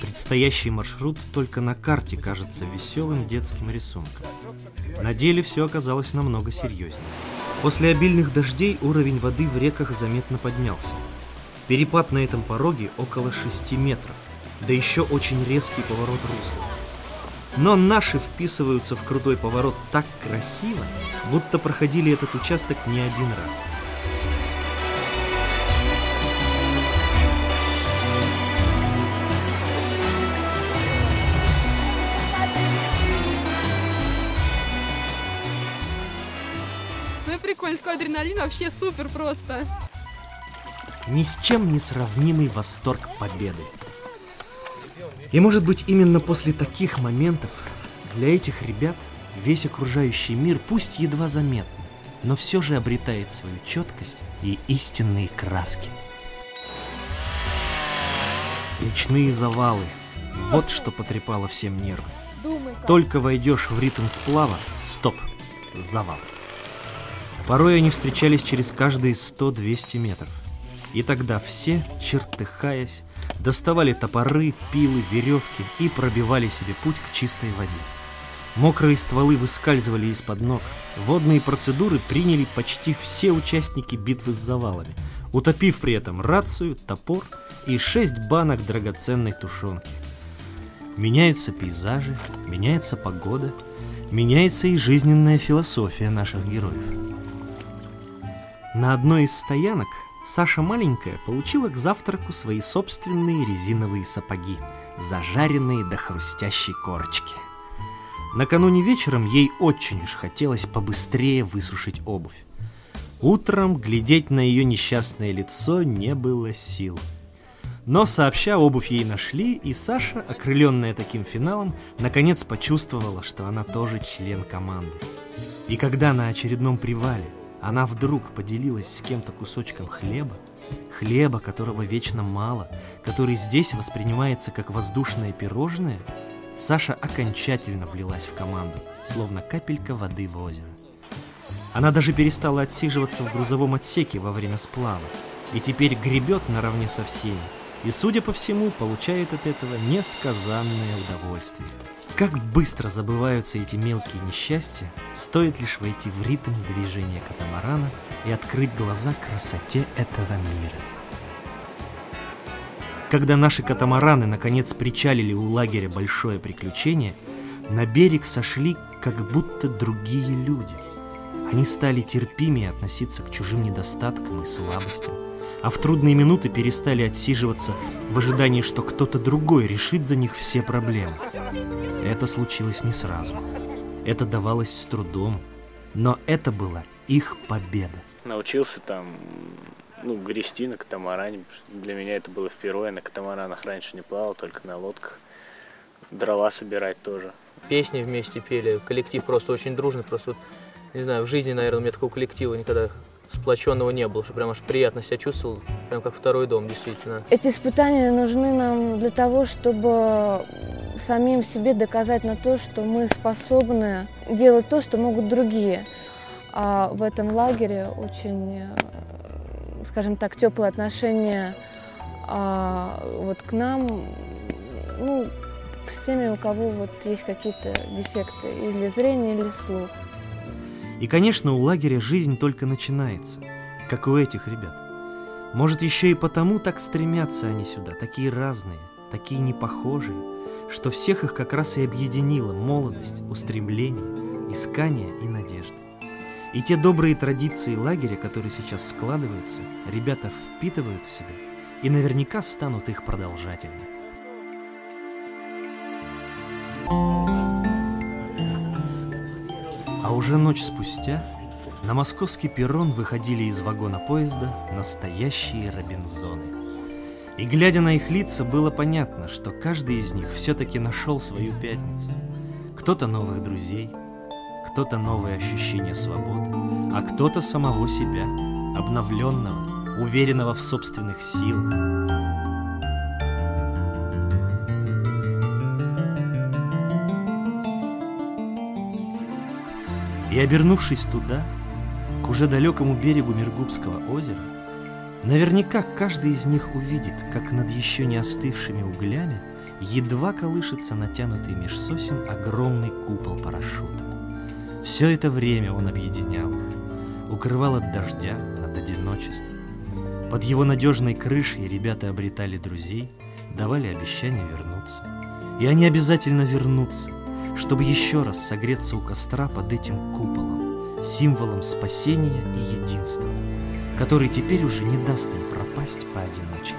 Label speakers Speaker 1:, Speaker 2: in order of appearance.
Speaker 1: Предстоящий маршрут только на карте кажется веселым детским рисунком. На деле все оказалось намного серьезнее. После обильных дождей уровень воды в реках заметно поднялся. Перепад на этом пороге около 6 метров, да еще очень резкий поворот русла. Но наши вписываются в крутой поворот так красиво, будто проходили этот участок не один раз.
Speaker 2: Прикольно, такой адреналин вообще супер просто.
Speaker 1: Ни с чем не сравнимый восторг победы. И может быть именно после таких моментов для этих ребят весь окружающий мир, пусть едва заметный, но все же обретает свою четкость и истинные краски. Речные завалы. Вот что потрепало всем нервы. Только войдешь в ритм сплава, стоп, завал. Порой они встречались через каждые 100-200 метров. И тогда все, чертыхаясь, доставали топоры, пилы, веревки и пробивали себе путь к чистой воде. Мокрые стволы выскальзывали из-под ног. Водные процедуры приняли почти все участники битвы с завалами, утопив при этом рацию, топор и шесть банок драгоценной тушенки. Меняются пейзажи, меняется погода, меняется и жизненная философия наших героев. На одной из стоянок Саша маленькая получила к завтраку свои собственные резиновые сапоги, зажаренные до хрустящей корочки. Накануне вечером ей очень уж хотелось побыстрее высушить обувь. Утром глядеть на ее несчастное лицо не было сил. Но сообща обувь ей нашли, и Саша, окрыленная таким финалом, наконец почувствовала, что она тоже член команды. И когда на очередном привале она вдруг поделилась с кем-то кусочком хлеба, хлеба, которого вечно мало, который здесь воспринимается как воздушное пирожное, Саша окончательно влилась в команду, словно капелька воды в озеро. Она даже перестала отсиживаться в грузовом отсеке во время сплава, и теперь гребет наравне со всеми, и, судя по всему, получает от этого несказанное удовольствие. Как быстро забываются эти мелкие несчастья, стоит лишь войти в ритм движения катамарана и открыть глаза красоте этого мира. Когда наши катамараны наконец причалили у лагеря «Большое приключение», на берег сошли как будто другие люди. Они стали терпимее относиться к чужим недостаткам и слабостям, а в трудные минуты перестали отсиживаться в ожидании, что кто-то другой решит за них все проблемы. Это случилось не сразу. Это давалось с трудом, но это была их победа.
Speaker 3: Научился там ну, грести на катамаране. Для меня это было впервые. На катамаранах раньше не плавал, только на лодках. Дрова собирать тоже.
Speaker 4: Песни вместе пели, коллектив просто очень дружный, просто, вот, не знаю, в жизни, наверное, у меня такого коллектива никогда сплоченного не было, что прям аж приятно себя чувствовал, прям как второй дом, действительно.
Speaker 5: Эти испытания нужны нам для того, чтобы самим себе доказать на то, что мы способны делать то, что могут другие. А в этом лагере очень, э, скажем так, теплое отношение а, вот к нам, ну, с теми, у кого вот есть какие-то дефекты или зрения, или слух.
Speaker 1: И, конечно, у лагеря жизнь только начинается, как у этих ребят. Может, еще и потому так стремятся они сюда, такие разные, такие непохожие, что всех их как раз и объединила молодость, устремление, искание и надежда. И те добрые традиции лагеря, которые сейчас складываются, ребята впитывают в себя и наверняка станут их продолжателями. Уже ночь спустя на московский перрон выходили из вагона поезда настоящие Робинзоны. И глядя на их лица, было понятно, что каждый из них все-таки нашел свою пятницу. Кто-то новых друзей, кто-то новые ощущения свободы, а кто-то самого себя, обновленного, уверенного в собственных силах. И обернувшись туда, к уже далекому берегу Миргубского озера, Наверняка каждый из них увидит, как над еще не остывшими углями едва колышется натянутый меж сосен огромный купол парашюта. Все это время он объединял их, укрывал от дождя, от одиночества. Под его надежной крышей ребята обретали друзей, давали обещание вернуться. И они обязательно вернутся, чтобы еще раз согреться у костра под этим куполом, символом спасения и единства, который теперь уже не даст им пропасть поодиночке.